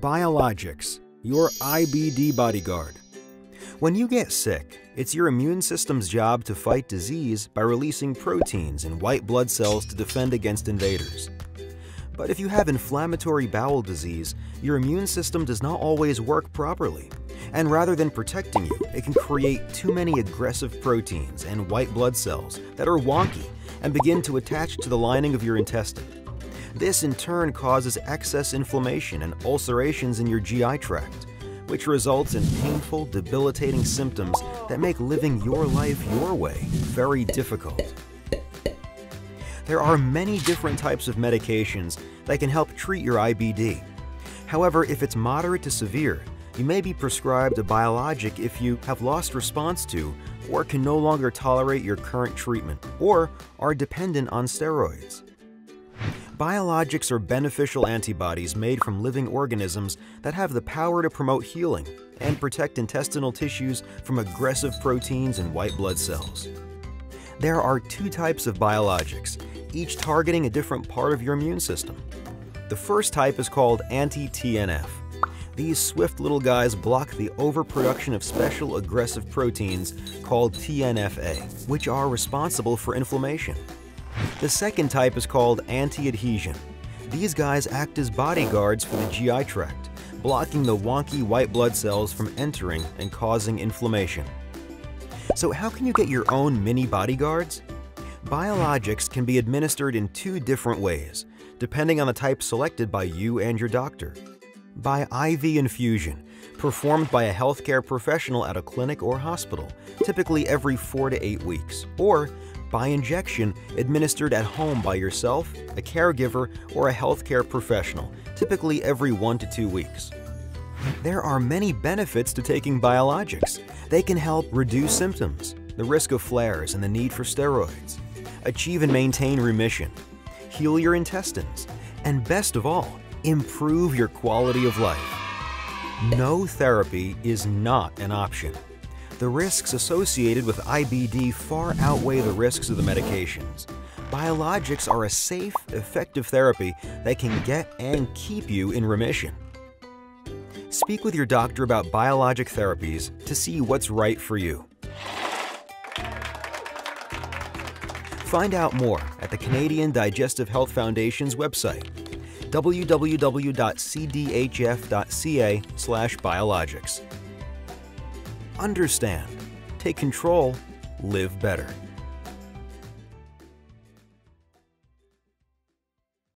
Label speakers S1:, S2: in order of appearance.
S1: Biologics, your IBD bodyguard. When you get sick, it's your immune system's job to fight disease by releasing proteins in white blood cells to defend against invaders. But if you have inflammatory bowel disease, your immune system does not always work properly. And rather than protecting you, it can create too many aggressive proteins and white blood cells that are wonky and begin to attach to the lining of your intestine. This in turn causes excess inflammation and ulcerations in your GI tract, which results in painful, debilitating symptoms that make living your life your way very difficult. There are many different types of medications that can help treat your IBD. However, if it's moderate to severe, you may be prescribed a biologic if you have lost response to or can no longer tolerate your current treatment or are dependent on steroids. Biologics are beneficial antibodies made from living organisms that have the power to promote healing and protect intestinal tissues from aggressive proteins and white blood cells. There are two types of biologics, each targeting a different part of your immune system. The first type is called anti-TNF. These swift little guys block the overproduction of special aggressive proteins called TNFA, which are responsible for inflammation. The second type is called anti-adhesion. These guys act as bodyguards for the GI tract, blocking the wonky white blood cells from entering and causing inflammation. So how can you get your own mini bodyguards? Biologics can be administered in two different ways, depending on the type selected by you and your doctor. By IV infusion, performed by a healthcare professional at a clinic or hospital, typically every four to eight weeks, or by injection administered at home by yourself, a caregiver, or a healthcare professional, typically every one to two weeks. There are many benefits to taking biologics. They can help reduce symptoms, the risk of flares and the need for steroids, achieve and maintain remission, heal your intestines, and best of all, improve your quality of life. No therapy is not an option the risks associated with IBD far outweigh the risks of the medications. Biologics are a safe, effective therapy that can get and keep you in remission. Speak with your doctor about biologic therapies to see what's right for you. Find out more at the Canadian Digestive Health Foundation's website www.cdhf.ca/biologics understand, take control, live better.